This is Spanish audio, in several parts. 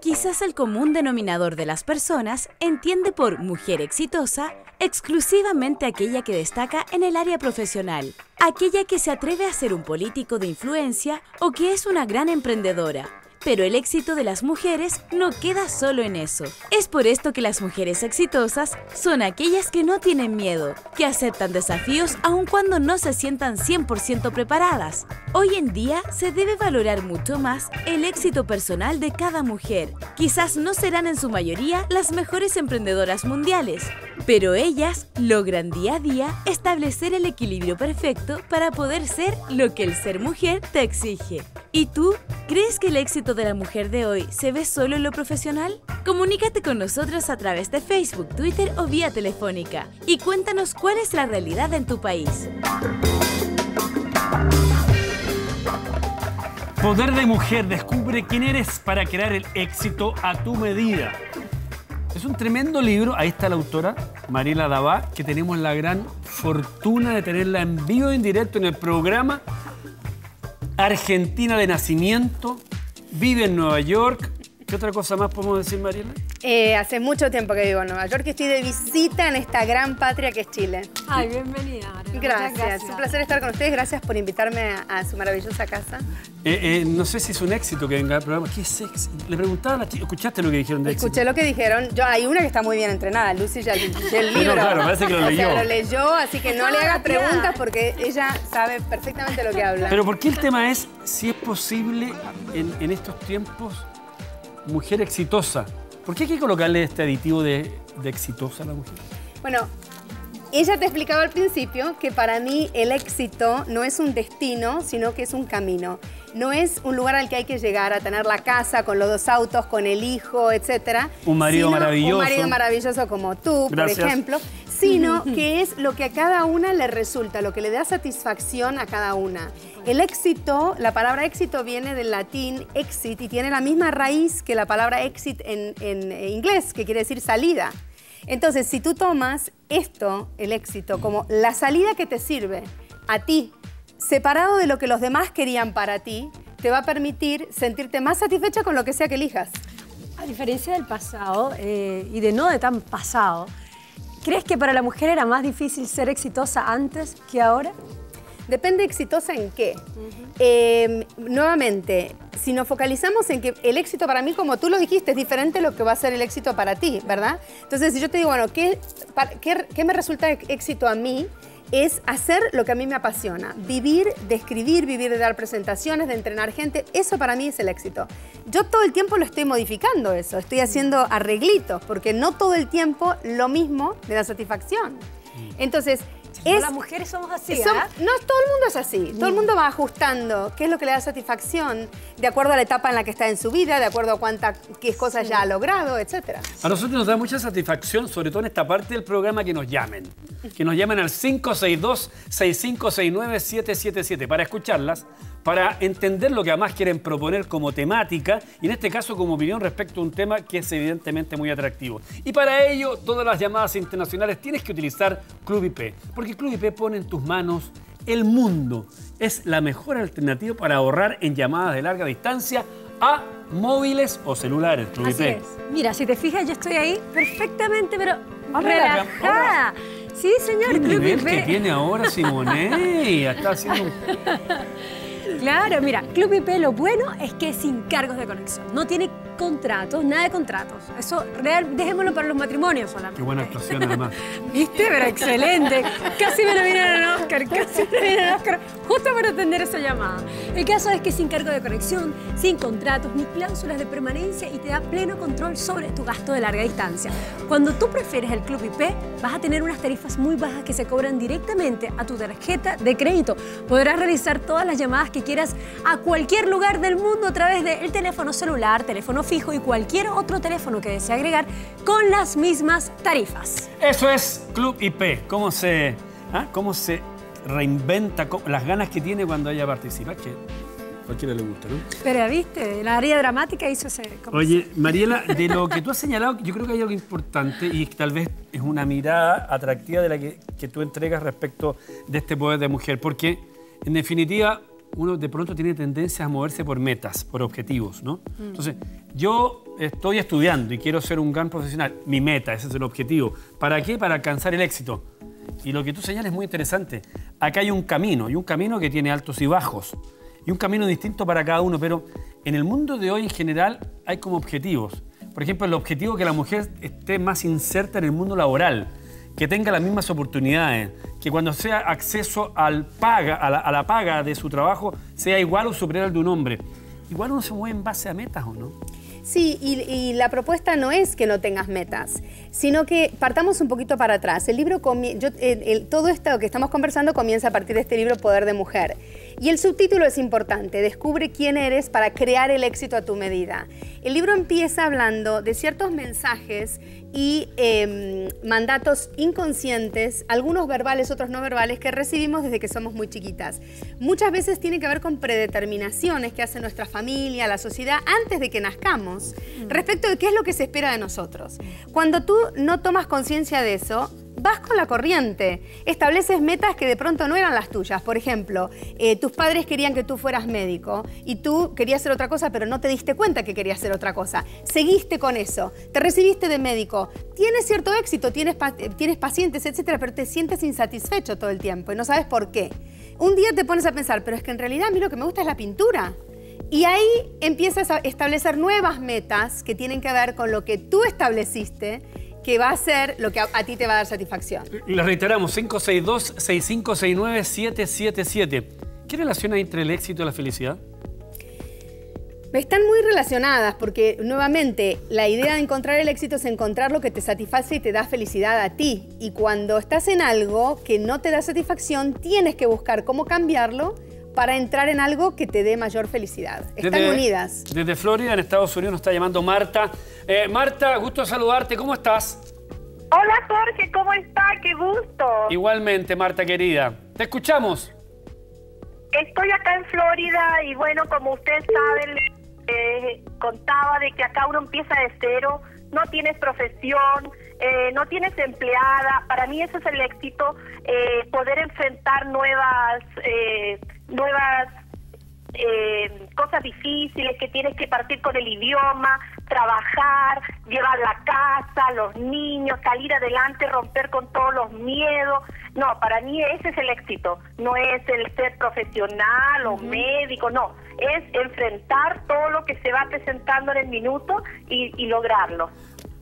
Quizás el común denominador de las personas entiende por mujer exitosa exclusivamente aquella que destaca en el área profesional, aquella que se atreve a ser un político de influencia o que es una gran emprendedora. Pero el éxito de las mujeres no queda solo en eso. Es por esto que las mujeres exitosas son aquellas que no tienen miedo, que aceptan desafíos aun cuando no se sientan 100% preparadas. Hoy en día se debe valorar mucho más el éxito personal de cada mujer. Quizás no serán en su mayoría las mejores emprendedoras mundiales, pero ellas logran día a día establecer el equilibrio perfecto para poder ser lo que el ser mujer te exige. ¿Y tú? ¿Crees que el éxito de la mujer de hoy se ve solo en lo profesional? Comunícate con nosotros a través de Facebook, Twitter o vía telefónica y cuéntanos cuál es la realidad en tu país. Poder de mujer, descubre quién eres para crear el éxito a tu medida. Es un tremendo libro, ahí está la autora, Mariela Dabá, que tenemos la gran fortuna de tenerla en vivo en directo en el programa Argentina de nacimiento, vive en Nueva York. ¿Qué otra cosa más podemos decir, Mariela? Eh, hace mucho tiempo que vivo en Nueva York y estoy de visita en esta gran patria que es Chile. Ay, bienvenida. Gracias. Es un placer estar con ustedes. Gracias por invitarme a, su maravillosa casa. Eh, eh, no sé si es un éxito que venga al programa. ¿Qué es éxito? Le preguntaba a la chica, ¿escuchaste lo que dijeron de éxito? Escuché lo que dijeron. Yo, hay una que está muy bien entrenada, Lucy ya el libro. claro, parece que lo leyó. lo leyó, así que no le hagas preguntas porque ella sabe perfectamente lo que habla. Pero ¿por qué el tema es si es posible en, en estos tiempos mujer exitosa? ¿Por qué hay que colocarle este aditivo de, exitosa a la mujer? Bueno, ella te explicaba al principio que para mí el éxito no es un destino, sino que es un camino. No es un lugar al que hay que llegar a tener la casa con los dos autos, con el hijo, etc. Un marido maravilloso. Un marido maravilloso como tú, por ejemplo. Sino que es lo que a cada una le resulta, lo que le da satisfacción a cada una. El éxito, la palabra éxito viene del latín exit y tiene la misma raíz que la palabra exit en, inglés, que quiere decir salida. Entonces, si tú tomas esto, el éxito, como la salida que te sirve a ti, separado de lo que los demás querían para ti, te va a permitir sentirte más satisfecha con lo que sea que elijas. A diferencia del pasado, eh, y de no de tan pasado, ¿crees que para la mujer era más difícil ser exitosa antes que ahora? Depende exitosa en qué. Em, nuevamente, si nos focalizamos en que el éxito para mí, como tú lo dijiste, es diferente a lo que va a ser el éxito para ti, ¿verdad? Entonces, si yo te digo, bueno, ¿qué, qué, me resulta éxito a mí? Es hacer lo que a mí me apasiona, vivir de escribir, vivir de dar presentaciones, de entrenar gente, eso para mí es el éxito. Yo todo el tiempo lo estoy modificando eso, estoy haciendo arreglitos, porque no todo el tiempo lo mismo me da satisfacción. Mm. Las mujeres somos así, ¿eh? No, todo el mundo es así. Todo el mundo va ajustando qué es lo que le da satisfacción de acuerdo a la etapa en la que está en su vida, de acuerdo a cuántas qué cosas ya ha logrado, etc. A nosotros nos da mucha satisfacción, sobre todo en esta parte del programa, que nos llamen. Que nos llamen al 562-6569-777 para escucharlas, para entender lo que además quieren proponer como temática y en este caso como opinión respecto a un tema que es evidentemente muy atractivo. Y para ello, todas las llamadas internacionales tienes que utilizar Club IP, porque Club IP pone en tus manos el mundo. Es la mejor alternativa para ahorrar en llamadas de larga distancia a móviles o celulares. Club IP. Mira, si te fijas, yo estoy ahí perfectamente, pero relajada. Sí, señor, ¿Qué Club nivel que tiene ahora Simone? Está haciendo un... Claro, mira, Club IP lo bueno es que es sin cargos de conexión. No tiene contratos, nada de contratos. Eso, real, dejémoslo para los matrimonios solamente. Qué buena actuación, además. ¿Viste? Pero excelente. Casi me nominaron a Oscar, casi me nominaron a Oscar, justo para atender esa llamada. El caso es que sin cargo de conexión, sin contratos ni cláusulas de permanencia y te da pleno control sobre tu gasto de larga distancia. Cuando tú prefieres el Club IP, vas a tener unas tarifas muy bajas que se cobran directamente a tu tarjeta de crédito. Podrás realizar todas las llamadas que quieras a cualquier lugar del mundo a través del teléfono celular, teléfono fijo y cualquier otro teléfono que desee agregar con las mismas tarifas. Eso es Club IP. ¿Cómo se, ah? cómo se reinventa, las ganas que tiene cuando ella participa? Que cualquiera le gusta, ¿no? Pero viste, la área dramática hizo ese... Oye, Mariela, de lo que tú has señalado, yo creo que hay algo importante y tal vez es una mirada atractiva de la que, que tú entregas respecto de este poder de mujer, porque en definitiva uno de pronto tiene tendencia a moverse por metas, por objetivos, ¿no? Entonces, yo estoy estudiando y quiero ser un gran profesional. Mi meta, ese es el objetivo. ¿Para qué? Para alcanzar el éxito. Y lo que tú señalas es muy interesante. Acá hay un camino, y un camino que tiene altos y bajos, y un camino distinto para cada uno, pero en el mundo de hoy en general hay como objetivos. Por ejemplo, el objetivo es que la mujer esté más inserta en el mundo laboral, que tenga las mismas oportunidades, que cuando sea acceso al paga, a, la, a la paga de su trabajo sea igual o superior al de un hombre. Igual uno se mueve en base a metas, ¿o no? Sí, y, la propuesta no es que no tengas metas, sino que partamos un poquito para atrás. El libro, todo esto que estamos conversando comienza a partir de este libro Poder de Mujer. Y el subtítulo es importante, descubre quién eres para crear el éxito a tu medida. El libro empieza hablando de ciertos mensajes y em, mandatos inconscientes, algunos verbales, otros no verbales, que recibimos desde que somos muy chiquitas. Muchas veces tiene que ver con predeterminaciones que hace nuestra familia, la sociedad, antes de que nazcamos, respecto de qué es lo que se espera de nosotros. Cuando tú no tomas conciencia de eso, vas con la corriente, estableces metas que de pronto no eran las tuyas. Por ejemplo, eh, tus padres querían que tú fueras médico y tú querías hacer otra cosa, pero no te diste cuenta que querías hacer otra cosa. Seguiste con eso, te recibiste de médico, tienes cierto éxito, tienes, tienes pacientes, etcétera, pero te sientes insatisfecho todo el tiempo y no sabes por qué. Un día te pones a pensar, pero es que en realidad a mí lo que me gusta es la pintura. Y ahí empiezas a establecer nuevas metas que tienen que ver con lo que tú estableciste que va a ser lo que a, ti te va a dar satisfacción. Le reiteramos, 562-6569-777. ¿Qué relación hay entre el éxito y la felicidad? Están muy relacionadas porque nuevamente la idea de encontrar el éxito es encontrar lo que te satisface y te da felicidad a ti. Y cuando estás en algo que no te da satisfacción, tienes que buscar cómo cambiarlo para entrar en algo que te dé mayor felicidad. Están unidas. Desde Florida, en Estados Unidos, nos está llamando Marta. Eh, Marta, gusto saludarte. ¿Cómo estás? Hola Jorge, ¿cómo está? Qué gusto. Igualmente, Marta querida. Te escuchamos. Estoy acá en Florida y bueno, como usted sabe, le contaba de que acá uno empieza de cero, no tienes profesión, eh, no tienes empleada. Para mí eso es el éxito, eh, poder enfrentar nuevas nuevas eh, cosas difíciles, que tienes que partir con el idioma, trabajar, llevar la casa, los niños, salir adelante, romper con todos los miedos. No, para mí ese es el éxito, no es el ser profesional o médico, no, es enfrentar todo lo que se va presentando en el minuto y, lograrlo.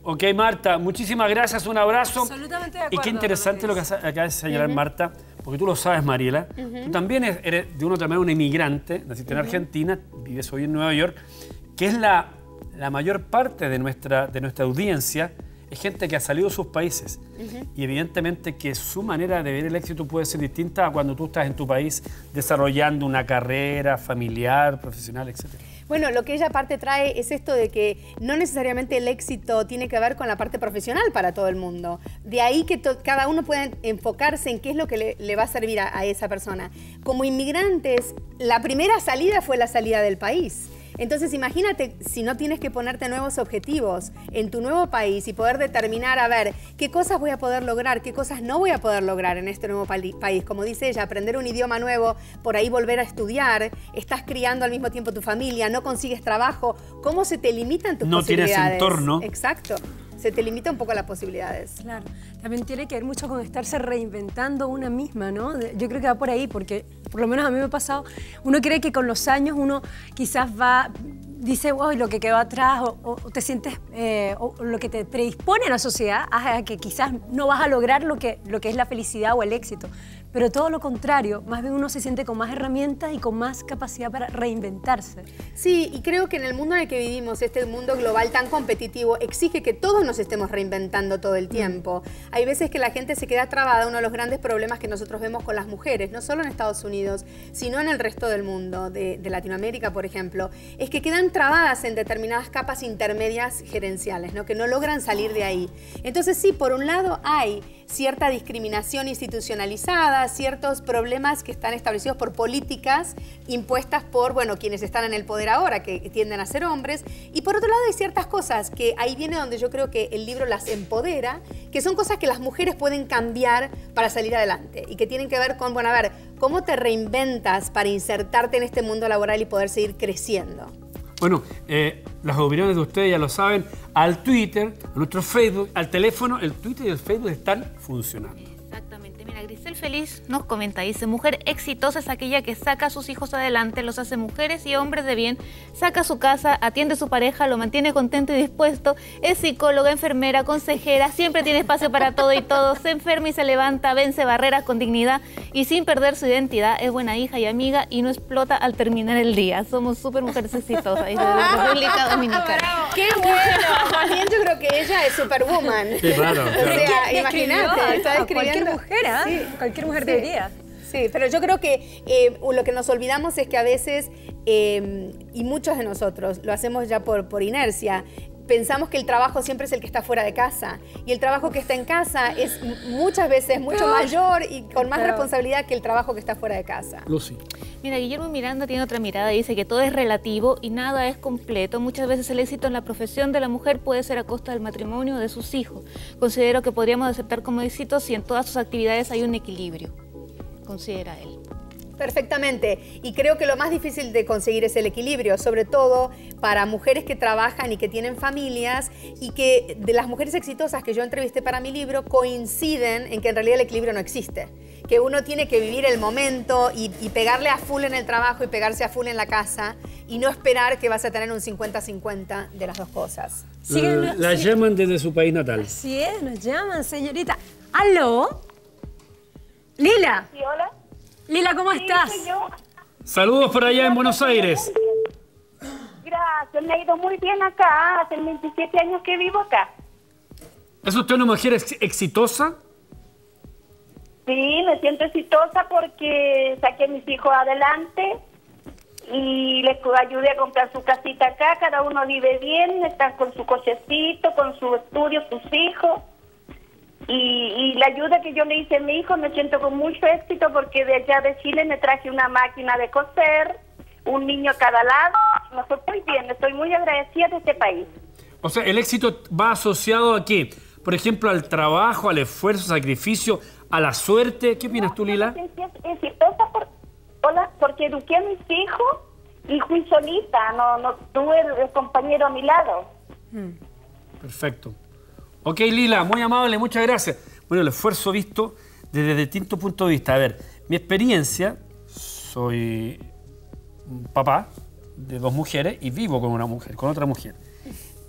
Ok, Marta, muchísimas gracias, un abrazo. Absolutamente de acuerdo. Y qué interesante lo que acaba de señalar Marta porque tú lo sabes, Mariela, tú también eres de una otra manera una inmigrante, naciste en Argentina, vives hoy en Nueva York, que es la, la mayor parte de nuestra, de nuestra audiencia, es gente que ha salido de sus países. Y evidentemente que su manera de ver el éxito puede ser distinta a cuando tú estás en tu país desarrollando una carrera familiar, profesional, etcétera. Bueno, lo que ella aparte trae es esto de que no necesariamente el éxito tiene que ver con la parte profesional para todo el mundo. De ahí que cada uno pueda enfocarse en qué es lo que le, va a servir a esa persona. Como inmigrantes, la primera salida fue la salida del país. Entonces imagínate si no tienes que ponerte nuevos objetivos en tu nuevo país y poder determinar, a ver, qué cosas voy a poder lograr, qué cosas no voy a poder lograr en este nuevo país. Como dice ella, aprender un idioma nuevo, por ahí volver a estudiar, estás criando al mismo tiempo tu familia, no consigues trabajo, ¿cómo se te limitan tus posibilidades? No tienes entorno. Exacto se te limita un poco las posibilidades. Claro, también tiene que ver mucho con estarse reinventando una misma, ¿no? Yo creo que va por ahí, porque por lo menos a mí me ha pasado, uno cree que con los años uno quizás va dice, uy, lo que quedó atrás, o, te sientes, eh, o lo que te predispone a la sociedad a que quizás no vas a lograr lo que, lo que es la felicidad o el éxito. Pero todo lo contrario, más bien uno se siente con más herramientas y con más capacidad para reinventarse. Sí, y creo que en el mundo en el que vivimos, este mundo global tan competitivo, exige que todos nos estemos reinventando todo el tiempo. Hay veces que la gente se queda trabada, uno de los grandes problemas que nosotros vemos con las mujeres, no solo en Estados Unidos, sino en el resto del mundo, de, de Latinoamérica, por ejemplo, es que quedan trabadas en determinadas capas intermedias gerenciales, ¿no? que no logran salir de ahí. Entonces sí, por un lado hay cierta discriminación institucionalizada, ciertos problemas que están establecidos por políticas impuestas por, bueno, quienes están en el poder ahora, que tienden a ser hombres. Y por otro lado hay ciertas cosas que ahí viene donde yo creo que el libro las empodera, que son cosas que las mujeres pueden cambiar para salir adelante y que tienen que ver con, bueno, a ver, ¿Cómo te reinventas para insertarte en este mundo laboral y poder seguir creciendo? Bueno, eh, las opiniones de ustedes ya lo saben, al Twitter, a nuestro Facebook, al teléfono, el Twitter y el Facebook están funcionando. Grisel Feliz nos comenta, dice, mujer exitosa es aquella que saca a sus hijos adelante, los hace mujeres y hombres de bien, saca su casa, atiende a su pareja, lo mantiene contento y dispuesto, es psicóloga, enfermera, consejera, siempre tiene espacio para todo y todo, se enferma y se levanta, vence barreras con dignidad y sin perder su identidad, es buena hija y amiga y no explota al terminar el día. Somos súper mujeres exitosas, dice la República Dominicana. ¡Qué bueno! También yo creo que ella es superwoman. Sí, claro, O claro. sea, imagínate, está a cualquier describiendo- mujer, ¿ah? Sí. Cualquier mujer Sí. debería. Sí, pero yo creo que eh, lo que nos olvidamos es que a veces, eh, y muchos de nosotros lo hacemos ya por, por inercia, pensamos que el trabajo siempre es el que está fuera de casa. Y el trabajo que está en casa es muchas veces mucho mayor y con más responsabilidad que el trabajo que está fuera de casa. Lucy. Mira, Guillermo Miranda tiene otra mirada, dice que todo es relativo y nada es completo. Muchas veces el éxito en la profesión de la mujer puede ser a costa del matrimonio o de sus hijos. Considero que podríamos aceptar como éxito si en todas sus actividades hay un equilibrio, considera él. Perfectamente. Y creo que lo más difícil de conseguir es el equilibrio, sobre todo para mujeres que trabajan y que tienen familias y que de las mujeres exitosas que yo entrevisté para mi libro coinciden en que en realidad el equilibrio no existe. Que uno tiene que vivir el momento y, y pegarle a full en el trabajo y pegarse a full en la casa y no esperar que vas a tener un 50-50 de las dos cosas. La sí. llaman desde su país natal. Así es, nos llaman, señorita. ¿Aló? Lila. Sí, hola. Lila, ¿cómo Sí, estás? yo. Saludos por allá en Buenos Aires. Gracias, me ha ido muy bien acá. Hace 27 años que vivo acá. ¿Es usted una mujer ex- exitosa? Sí, me siento exitosa porque saqué a mis hijos adelante y les ayudé a comprar su casita acá. Cada uno vive bien, están con su cochecito, con su estudio, sus hijos. Y, y la ayuda que yo le hice a mi hijo me siento con mucho éxito porque de allá de Chile me traje una máquina de coser, un niño a cada lado. Me fue muy bien, estoy muy agradecida de este país. O sea, el éxito va asociado a qué? Por ejemplo, al trabajo, al esfuerzo, sacrificio, a la suerte. ¿Qué opinas tú, Lila? Exitosa por, hola, porque eduqué a mis hijos y fui solita, no, no tuve el compañero a mi lado. Perfecto. Ok, Lila, muy amable, muchas gracias. Bueno, el esfuerzo visto desde distintos puntos de vista. A ver, mi experiencia, soy un papá de dos mujeres y vivo con una mujer, con otra mujer.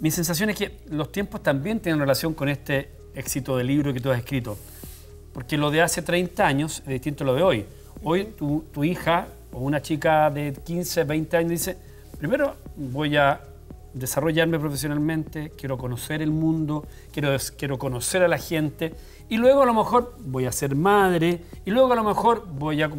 Mi sensación es que los tiempos también tienen relación con este éxito del libro que tú has escrito. Porque lo de hace 30 años es distinto a lo de hoy. Hoy tu, tu hija o una chica de 15, 20 años dice, primero voy a desarrollarme profesionalmente, quiero conocer el mundo, quiero, quiero conocer a la gente y luego a lo mejor voy a ser madre y luego a lo mejor voy a...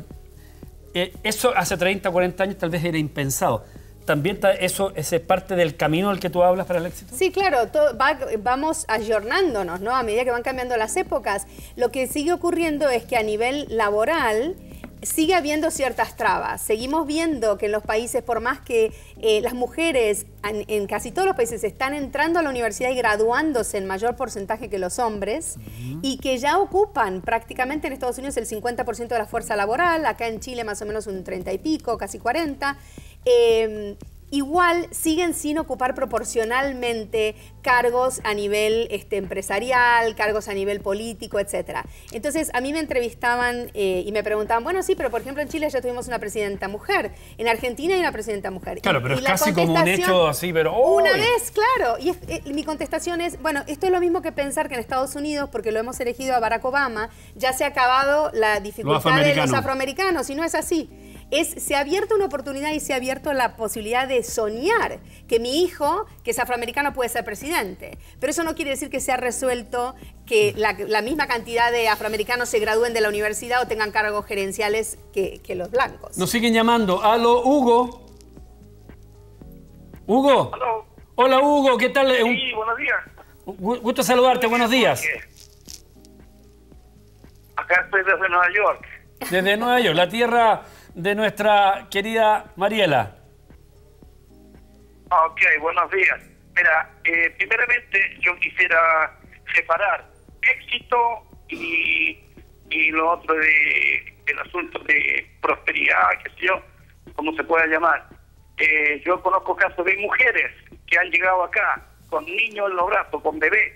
Eh, eso hace 30, 40 años tal vez era impensado. ¿También ta- eso es parte del camino del que tú hablas para el éxito? Sí, claro, todo- va- vamos ayornándonos, ¿no? A medida que van cambiando las épocas. Lo que sigue ocurriendo es que a nivel laboral sigue habiendo ciertas trabas. Seguimos viendo que en los países, por más que eh, las mujeres en, en casi todos los países están entrando a la universidad y graduándose en mayor porcentaje que los hombres, y que ya ocupan prácticamente en Estados Unidos el 50% de la fuerza laboral, acá en Chile más o menos un 30 y pico, casi 40. eh, igual siguen sin ocupar proporcionalmente cargos a nivel este, empresarial, cargos a nivel político, etc. Entonces, a mí me entrevistaban eh, y me preguntaban, bueno, sí, pero por ejemplo en Chile ya tuvimos una presidenta mujer, en Argentina hay una presidenta mujer. Claro, Y- pero y es casi como un hecho así, pero Una vez, claro. Y es- eh, mi contestación es, bueno, esto es lo mismo que pensar que en Estados Unidos, porque lo hemos elegido a Barack Obama, ya se ha acabado la dificultad de los afroamericanos, y no es así. Es, se ha abierto una oportunidad y se ha abierto la posibilidad de soñar que mi hijo, que es afroamericano, puede ser presidente. Pero eso no quiere decir que se ha resuelto que la, la misma cantidad de afroamericanos se gradúen de la universidad o tengan cargos gerenciales que, que los blancos. Nos siguen llamando. Aló, Hugo. Hugo. Aló. Hola, Hugo, ¿qué tal? Un- Sí, buenos días. gu- gusto saludarte, buenos días. Acá estoy desde Nueva York. Desde Nueva York, la tierra de nuestra querida Mariela. Ah, Ok, buenos días. Mira, eh, primeramente yo quisiera separar éxito y, y lo otro de el asunto de prosperidad, qué sé yo, como se pueda llamar. Eh, yo conozco casos de mujeres que han llegado acá con niños en los brazos, con bebés,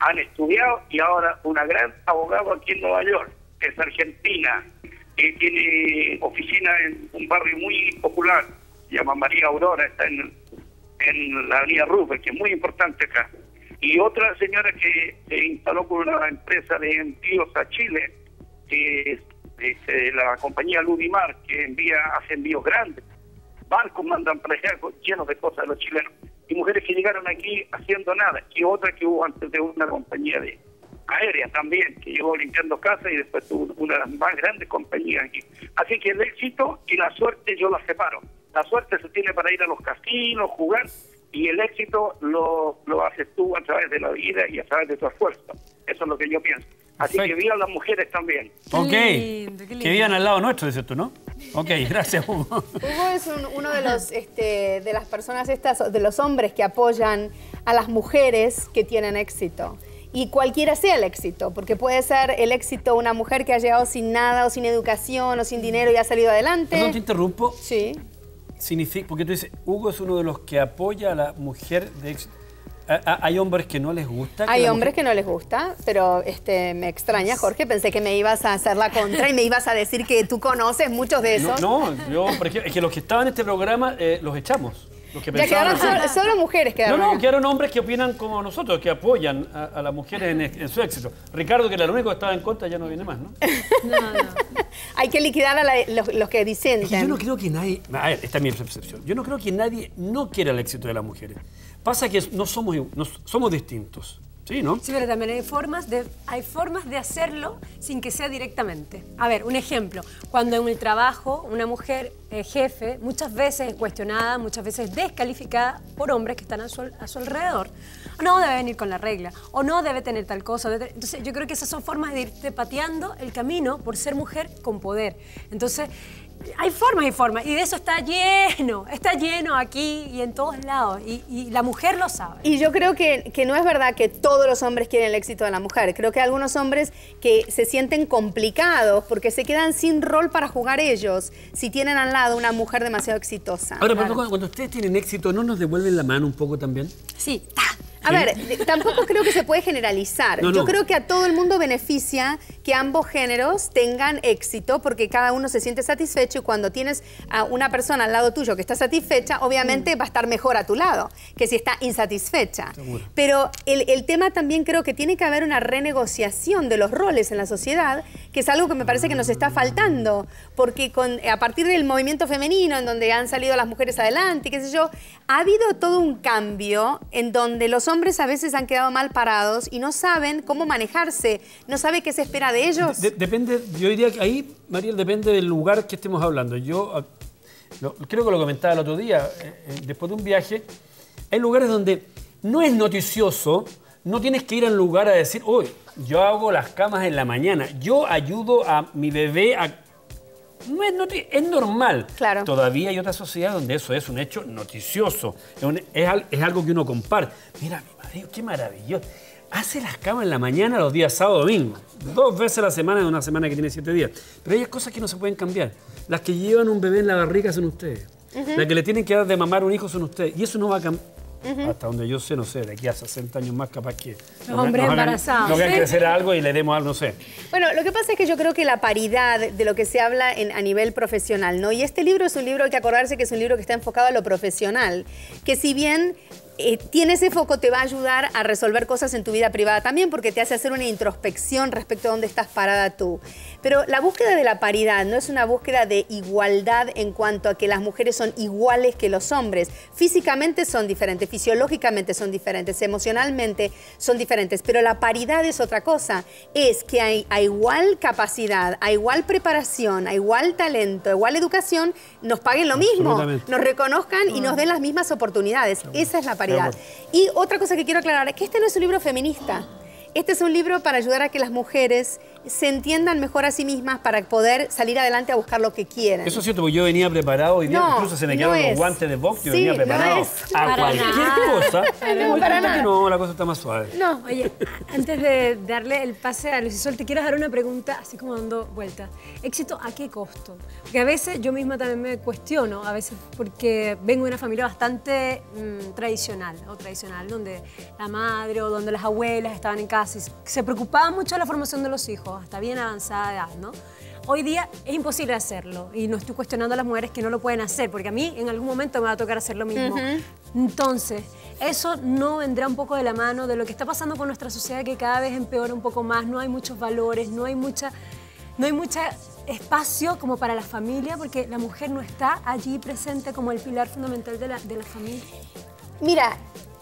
han estudiado y ahora una gran abogada aquí en Nueva York, es argentina, que tiene oficina en un barrio muy popular, se llama María Aurora, está en, en la avenida Rubén, que es muy importante acá. Y otra señora que se instaló con una empresa de envíos a Chile, que es, eh, la compañía Ludimar, que envía, hace envíos grandes. Barcos mandan para allá llenos de cosas a los chilenos. Y mujeres que llegaron aquí haciendo nada. Y otra que hubo antes de una compañía de aérea también, que llegó limpiando casas y después tuvo una de las más grandes compañías aquí. Así que el éxito y la suerte yo las separo. La suerte se tiene para ir a los casinos, jugar, y el éxito lo, lo haces tú a través de la vida y a través de tu esfuerzo. Eso es lo que yo pienso. Así Perfecto. que vivan las mujeres también. Ok. lindo, qué Que lindo. vivan al lado nuestro, dices tú, ¿no? Ok, gracias, Hugo. Hugo es un- uno de los este, de las personas estas, de los hombres que apoyan a las mujeres que tienen éxito. Y cualquiera sea el éxito, porque puede ser el éxito una mujer que ha llegado sin nada o sin educación o sin dinero y ha salido adelante. Perdón, te interrumpo. Sí. Significa, porque tú dices, Hugo es uno de los que apoya a la mujer de éxito. A- a- Hay hombres que no les gusta. Hay hombres mujer- que no les gusta, pero este, me extraña, Jorge. Pensé que me ibas a hacer la contra y me ibas a decir que tú conoces muchos de esos. No, no, yo, por ejemplo, es que los que estaban en este programa eh, los echamos. Los que ya pensaban quedaron solo, solo mujeres No, quedaron. no, acá. quedaron hombres que opinan como nosotros, que apoyan a, a las mujeres en, en su éxito. Ricardo, que era el único que estaba en contra, ya no viene más, ¿no? No, no. Hay que liquidar a la- los, los que Es que yo no creo que nadie. A ver, esta es mi percepción. Yo no creo que nadie no quiera el éxito de las mujeres. Pasa que no somos, no somos distintos. ¿Sí, no? Sí, pero también hay formas, de, hay formas de hacerlo sin que sea directamente. A ver, un ejemplo. Cuando en el trabajo una mujer eh, jefe, muchas veces es cuestionada, muchas veces descalificada por hombres que están a su, a su alrededor, no debe venir con la regla, o no debe tener tal cosa. Entonces, yo creo que esas son formas de irte pateando el camino por ser mujer con poder. Entonces, hay formas y formas, y de eso está lleno, está lleno aquí y en todos lados, y, y la mujer lo sabe. Y yo creo que, que no es verdad que todos los hombres quieren el éxito de la mujer. Creo que hay algunos hombres que se sienten complicados porque se quedan sin rol para jugar ellos si tienen al lado una mujer demasiado exitosa. Ahora, cuando, cuando ustedes tienen éxito, ¿no nos devuelven la mano un poco también? Sí, A ver, tampoco creo que se puede generalizar. No, Yo creo que a todo el mundo beneficia que ambos géneros tengan éxito porque cada uno se siente satisfecho y cuando tienes a una persona al lado tuyo que está satisfecha, obviamente va a estar mejor a tu lado que si está insatisfecha. Seguro. Pero el, el tema también creo que tiene que haber una renegociación de los roles en la sociedad, que es algo que me parece que nos está faltando, porque a partir del movimiento femenino, en donde han salido las mujeres adelante, qué sé yo, ha habido todo un cambio en donde los hombres a veces han quedado mal parados y no saben cómo manejarse, no saben qué se espera de ellos. De- depende, yo diría que ahí, Mariel, depende del lugar que estemos hablando. Yo ah, creo que lo comentaba el otro día, eh, eh, después de un viaje, hay lugares donde no es noticioso, no tienes que ir al lugar a decir, hoy yo hago las camas en la mañana, yo ayudo a mi bebé a... No es, noti- es normal. Claro. Todavía hay otra sociedad donde eso es un hecho noticioso. Es, un- es al- es algo que uno comparte. Mira, mi marido, qué maravilloso. Hace las camas en la mañana los días sábado domingo. Dos veces a la semana en una semana que tiene siete días. Pero hay cosas que no se pueden cambiar. Las que llevan un bebé en la barriga son ustedes. Las que le tienen que dar de mamar un hijo son ustedes. Y eso no va a cambiar. Hasta donde yo sé, no sé, de aquí a 60 años más capaz que... nos- hombres embarazados. Nos hagan crecer algo y le demos algo, no sé. Bueno, lo que pasa es que yo creo que la paridad de lo que se habla en- a nivel profesional, ¿no? Y este libro es un libro, hay que acordarse que es un libro que está enfocado a lo profesional, que si bien eh, tiene ese foco, te va a ayudar a resolver cosas en tu vida privada también, porque te hace hacer una introspección respecto a dónde estás parada tú. Pero la búsqueda de la paridad no es una búsqueda de igualdad en cuanto a que las mujeres son iguales que los hombres. Físicamente son diferentes, fisiológicamente son diferentes, emocionalmente son diferentes, pero la paridad es otra cosa. Es que hay, a igual capacidad, a igual preparación, a igual talento, a igual educación, nos paguen lo mismo, nos reconozcan y nos den las mismas oportunidades. Esa es la paridad. Y otra cosa que quiero aclarar es que este no es un libro feminista. Este es un libro para ayudar a que las mujeres se entiendan mejor a sí mismas para poder salir adelante a buscar lo que quieren. Eso es cierto, porque yo venía preparado y No, incluso se me no quedaron es. los guantes de box, yo Sí, venía no preparado es. a Para cualquier nada. cosa. No, para que no, la cosa está más suave. No, oye, antes de darle el pase a Luis Sol, te quiero dejar una pregunta, así como dando vueltas. ¿Éxito a qué costo? Porque a veces yo misma también me cuestiono, a veces porque vengo de una familia bastante mm, tradicional, o tradicional, donde la madre o donde las abuelas estaban en casa y se preocupaban mucho de la formación de los hijos, hasta bien avanzada edad, ¿no? Hoy día es imposible hacerlo y no estoy cuestionando a las mujeres que no lo pueden hacer, porque a mí en algún momento me va a tocar hacer lo mismo. Entonces, eso no vendrá un poco de la mano de lo que está pasando con nuestra sociedad que cada vez empeora un poco más, no hay muchos valores, no hay mucha no hay mucho espacio como para la familia porque la mujer no está allí presente como el pilar fundamental de la, de la familia. Mira,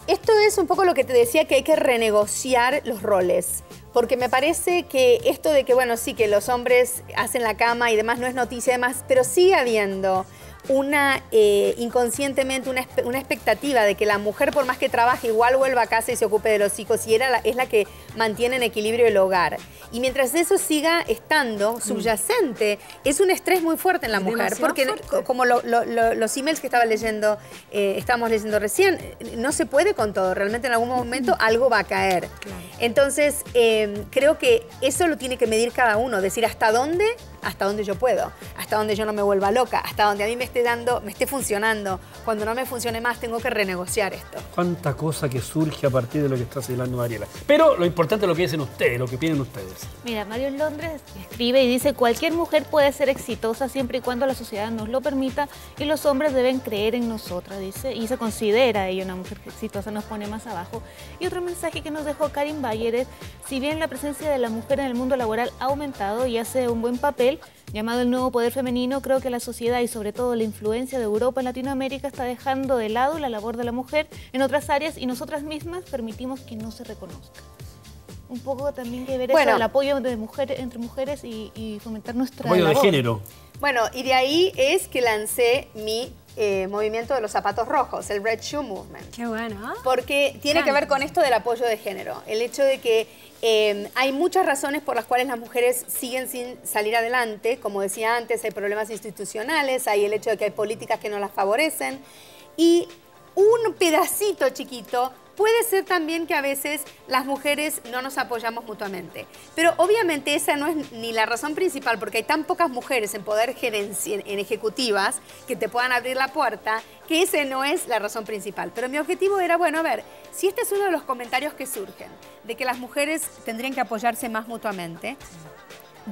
esto es un poco lo que te decía que hay que renegociar los roles. Porque me parece que esto de que, bueno, sí, que los hombres hacen la cama y demás no es noticia y demás, pero sigue habiendo una, eh, inconscientemente, una, una expectativa de que la mujer, por más que trabaje, igual vuelva a casa y se ocupe de los hijos y era la- es la que mantiene en equilibrio el hogar. Y mientras eso siga estando subyacente, es un estrés muy fuerte en la mujer. Porque fuerte. como lo- lo- lo- los emails que estaba leyendo, eh, estábamos leyendo recién, no se puede con todo. Realmente en algún momento algo va a caer. Entonces, eh, creo que eso lo tiene que medir cada uno. Decir hasta dónde, hasta dónde yo puedo. Hasta dónde yo no me vuelva loca. Hasta donde a mí me esté dando, me esté funcionando. Cuando no me funcione más, tengo que renegociar esto. Cuánta cosa que surge a partir de lo que está señalando Mariela. Pero lo importante es lo que dicen ustedes, lo que piden ustedes. Mira, Mario en Londres escribe y dice, cualquier mujer puede ser exitosa siempre y cuando la sociedad nos lo permita y los hombres deben creer en nosotras, dice, y se considera ella una mujer exitosa, nos pone más abajo. Y otro mensaje que nos dejó Karin Bayer es, si bien la presencia de la mujer en el mundo laboral ha aumentado y hace un buen papel, llamado el nuevo poder femenino, creo que la sociedad y sobre todo la influencia de Europa en Latinoamérica está dejando de lado la labor de la mujer en otras áreas y nosotras mismas permitimos que no se reconozca. Un poco también que ver Bueno. eso, el apoyo de mujeres, entre mujeres y, y fomentar nuestra Apoyo de labor. género. Bueno, y de ahí es que lancé mi eh, movimiento de los zapatos rojos, el Red Shoe Movement. Qué bueno. Porque tiene que ver con esto del apoyo de género. El hecho de que eh, hay muchas razones por las cuales las mujeres siguen sin salir adelante. Como decía antes, hay problemas institucionales, hay el hecho de que hay políticas que no las favorecen. Y un pedacito chiquito puede ser también que a veces las mujeres no nos apoyamos mutuamente. Pero obviamente esa no es ni la razón principal, porque hay tan pocas mujeres en poder gerenci- en, ejecutivas que te puedan abrir la puerta, que ese no es la razón principal. Pero mi objetivo era, bueno, a ver, si este es uno de los comentarios que surgen, de que las mujeres tendrían que apoyarse más mutuamente,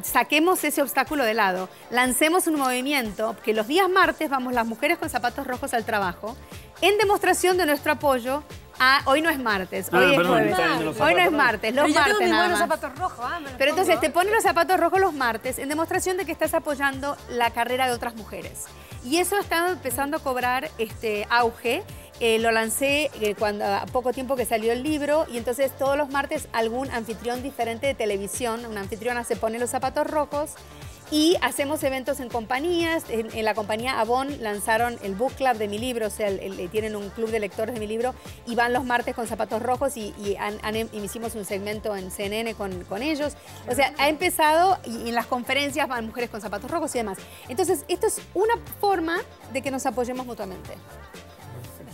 saquemos ese obstáculo de lado, lancemos un movimiento que los días martes vamos las mujeres con zapatos rojos al trabajo en demostración de nuestro apoyo a hoy no es martes, Ah, hoy es perdón, jueves. Hoy no es martes, los Pero yo tengo martes mis buenos más. zapatos rojos, ¿ah? Pero entonces te pones los zapatos rojos los martes en demostración de que estás apoyando la carrera de otras mujeres. Y eso está empezando a cobrar este auge. Eh, lo lancé eh, cuando a poco tiempo que salió el libro y entonces todos los martes algún anfitrión diferente de televisión, una anfitriona se pone los zapatos rojos y hacemos eventos en compañías. En, la compañía Avon lanzaron el book club de mi libro, o sea, tienen un club de lectores de mi libro y van los martes con zapatos rojos y, han- y hicimos un segmento en CNN con, con ellos. O sea, ha empezado y en las conferencias van mujeres con zapatos rojos y demás. Entonces, esto es una forma de que nos apoyemos mutuamente.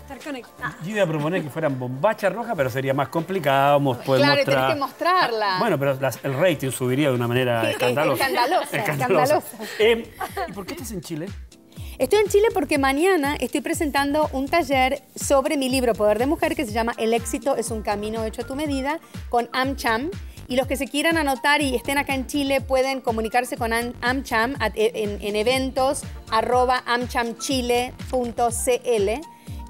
Estar conectados. Yo iba a proponer que fueran bombachas rojas, pero sería más complicado poder Claro, mostrar. tenés que mostrarla. Bueno, pero las- el rating subiría de una manera escandalosa. Escandalosa, escandalosa. Eh, ¿Y por qué estás en Chile? Estoy en Chile porque mañana estoy presentando un taller sobre mi libro Poder de Mujer que se llama El éxito es un camino hecho a tu medida con AmCham. Y los que se quieran anotar y estén acá en Chile pueden comunicarse con Am- AmCham at- en, en eventos arroba amchamchile.cl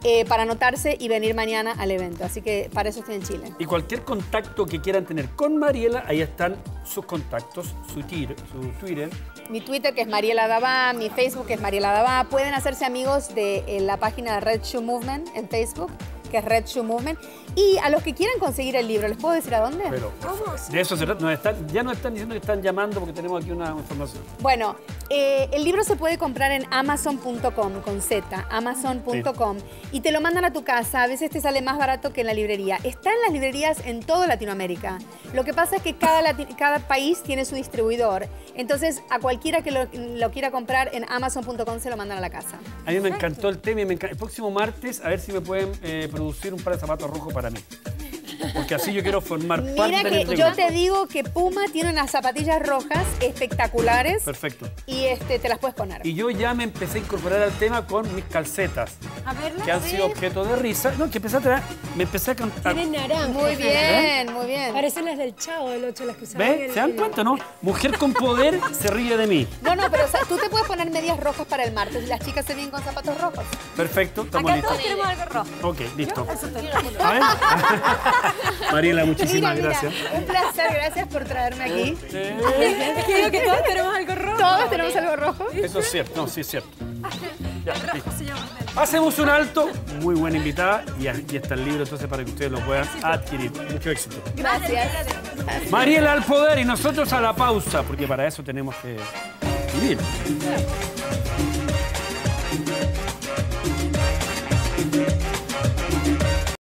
eh, para anotarse y venir mañana al evento. Así que para eso estoy en Chile. Y cualquier contacto que quieran tener con Mariela, ahí están sus contactos, su, tir- su Twitter. Mi Twitter que es Mariela Dabá, mi Facebook que es Mariela Dabá. Pueden hacerse amigos de eh, la página de Red Shoe Movement en Facebook que es Red Shoe Movement. Y a los que quieran conseguir el libro, ¿les puedo decir a dónde? Pero de eso se trata. Nos están- ya nos están diciendo que están llamando porque tenemos aquí una información. Bueno, eh, el libro se puede comprar en amazon.com con Z, amazon.com y te lo mandan a tu casa. A veces te sale más barato que en la librería. Está en las librerías en toda Latinoamérica. Lo que pasa es que cada, cada país tiene su distribuidor. Entonces, a cualquiera que lo, lo quiera comprar en amazon.com se lo mandan a la casa. A mí me encantó el tema y me enca- el próximo martes a ver si me pueden eh, producir un par de zapatos rojos para mí. Porque así yo quiero formar Mira que yo te digo que Puma tiene unas zapatillas rojas espectaculares Perfecto. y este, te las puedes poner. Y yo ya me empecé a incorporar al tema con mis calcetas, A verla. que han sido objeto de risa. No, que empecé a traer, me empecé a cantar. Tienen naranja. Muy bien, muy bien. Parecen las del Chavo del 8, las que usaban. ¿Ves? en- ¿Se dan en- cuenta, no? Mujer con poder se ríe de mí. No, no, pero o sea, tú te puedes poner medias rojas para el martes y las chicas se vienen con zapatos rojos. Perfecto, estamos Acá todos listos. tenemos algo rojo. Ok, listo. A ver. Mariela, muchísimas Mira, mira, gracias. un placer, gracias por traerme aquí. Es que digo que todos tenemos algo rojo. Todos tenemos algo rojo. Eso es cierto, no, sí es cierto. Ya. Hacemos un alto, muy buena invitada y aquí está el libro entonces para que ustedes lo puedan adquirir. Mucho éxito. Gracias. Mariela al poder y nosotros a la pausa, porque para eso tenemos que vivir.